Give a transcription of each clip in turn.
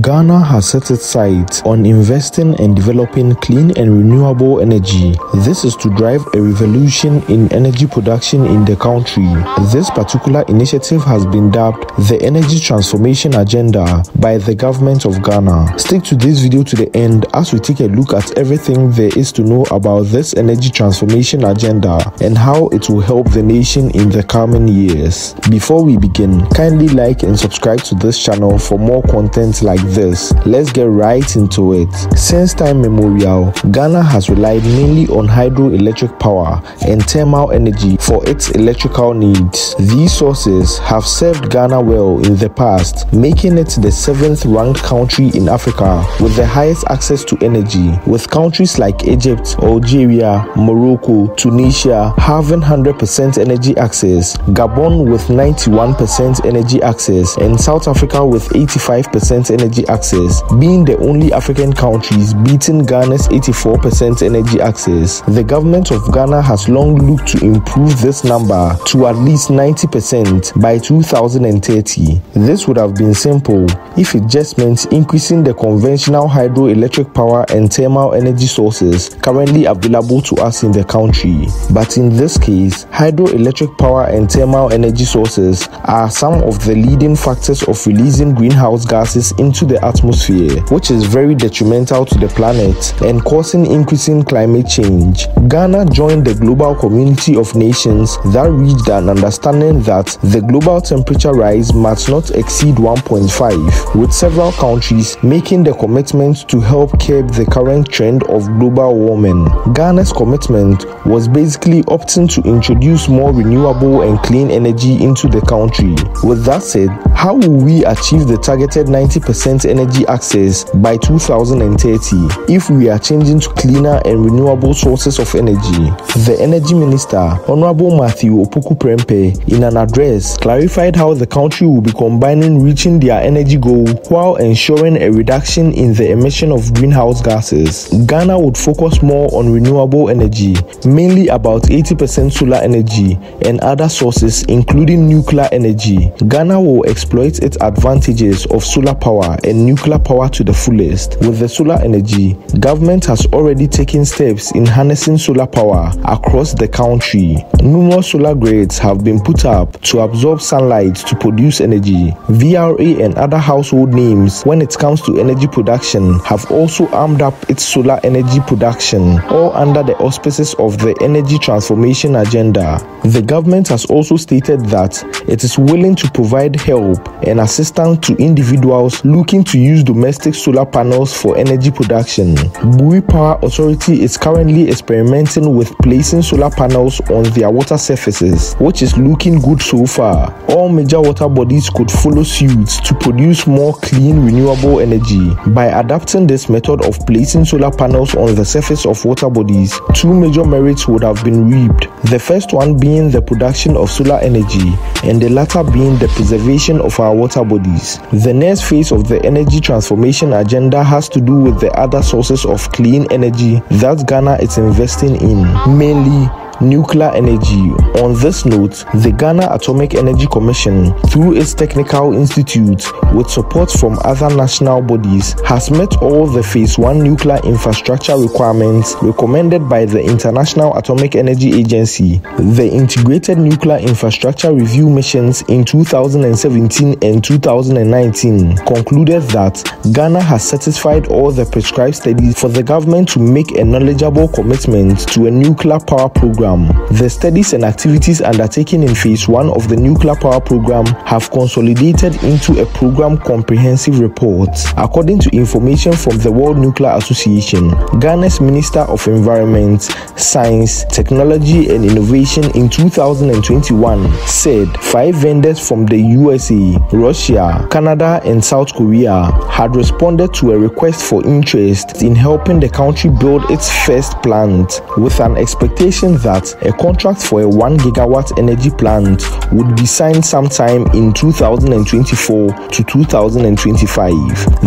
Ghana has set its sights on investing and developing clean and renewable energy. This is to drive a revolution in energy production in the country. This particular initiative has been dubbed the Energy Transformation Agenda by the government of Ghana. Stick to this video to the end as we take a look at everything there is to know about this energy transformation agenda and how it will help the nation in the coming years. Before we begin, kindly like and subscribe to this channel for more content like this. Let's get right into it. Since time memorial, Ghana has relied mainly on hydroelectric power and thermal energy for its electrical needs. These sources have served Ghana well in the past, making it the seventh ranked country in Africa with the highest access to energy, with countries like Egypt, Algeria, Morocco, Tunisia having 100% energy access, Gabon with 91% energy access, and South Africa with 85% energy access, being the only African countries beating Ghana's 84% energy access. The government of Ghana has long looked to improve this number to at least 90% by 2030. This would have been simple if it just meant increasing the conventional hydroelectric power and thermal energy sources currently available to us in the country. But in this case, hydroelectric power and thermal energy sources are some of the leading factors of releasing greenhouse gases into the atmosphere, which is very detrimental to the planet and causing increasing climate change. Ghana joined the global community of nations that reached an understanding that the global temperature rise must not exceed 1.5, with several countries making the commitment to help curb the current trend of global warming. Ghana's commitment was basically opting to introduce more renewable and clean energy into the country. With that said, how will we achieve the targeted 90% energy access by 2030 if we are changing to cleaner and renewable sources of energy? The Energy Minister, Honorable Matthew Opoku Prempeh, in an address, clarified how the country will be combining reaching their energy goal while ensuring a reduction in the emission of greenhouse gases. Ghana would focus more on renewable energy, mainly about 80% solar energy and other sources including nuclear energy. Ghana will exploit its advantages of solar power and nuclear power to the fullest. With the solar energy, government has already taken steps in harnessing solar power across the country. Numerous solar grids have been put up to absorb sunlight to produce energy. VRA and other household names when it comes to energy production have also armed up its solar energy production, all under the auspices of the Energy Transformation Agenda. The government has also stated that it is willing to provide help and assistance to individuals looking to use domestic solar panels for energy production. Bui Power Authority is currently experimenting with placing solar panels on their water surfaces, which is looking good so far. All major water bodies could follow suit to produce more clean, renewable energy. By adapting this method of placing solar panels on the surface of water bodies, two major merits would have been reaped. The first one being the production of solar energy, and the latter being the preservation of our water bodies. The next phase of the energy transformation agenda has to do with the other sources of clean energy that Ghana is investing in, mainly nuclear energy. On this note, the Ghana Atomic Energy Commission, through its technical institute with support from other national bodies, has met all the Phase 1 nuclear infrastructure requirements recommended by the International Atomic Energy Agency. The Integrated Nuclear Infrastructure Review missions in 2017 and 2019 concluded that Ghana has satisfied all the prescribed studies for the government to make a knowledgeable commitment to a nuclear power program the studies and activities undertaken in phase 1 of the nuclear power program have consolidated into a program comprehensive report. According to information from the World Nuclear Association, Ghana's Minister of Environment, Science, Technology and Innovation in 2021 said five vendors from the USA, Russia, Canada and South Korea had responded to a request for interest in helping the country build its first plant with an expectation that that a contract for a 1 gigawatt energy plant would be signed sometime in 2024 to 2025.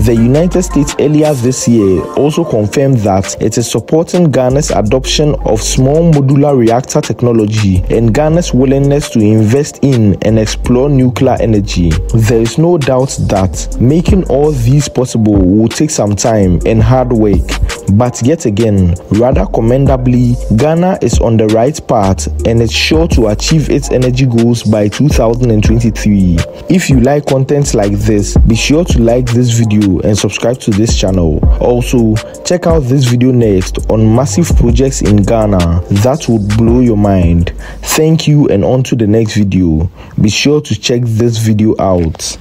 The United States earlier this year also confirmed that it is supporting Ghana's adoption of small modular reactor technology and Ghana's willingness to invest in and explore nuclear energy. There is no doubt that making all these possible will take some time and hard work. But yet again, rather commendably, Ghana is on the right path and is sure to achieve its energy goals by 2023. If you like content like this, be sure to like this video and subscribe to this channel. Also, check out this video next on massive projects in Ghana that would blow your mind. Thank you and on to the next video. Be sure to check this video out.